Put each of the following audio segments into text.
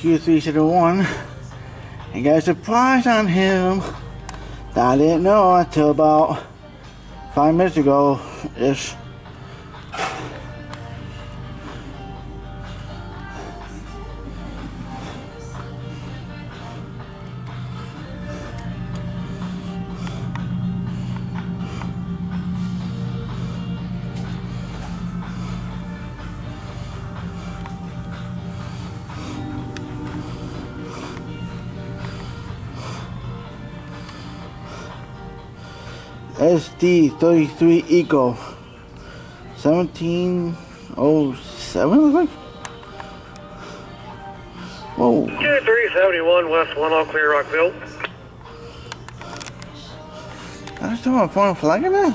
Q301 and got a surprise on him that I didn't know until about five minutes ago ish. SD33 Eco 1707 looks like? Whoa. Q371 West 1 All Clear Rockville. I still want to phone a flag in there?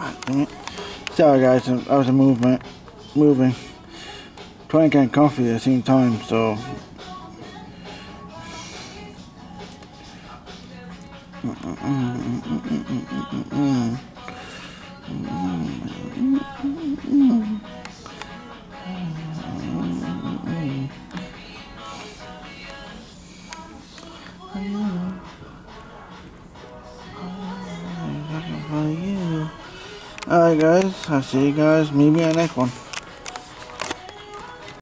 Mm. Sorry guys, I was a movement, moving. Trying to get comfy at the same time, so. Alright guys, I'll see you guys maybe on the next one.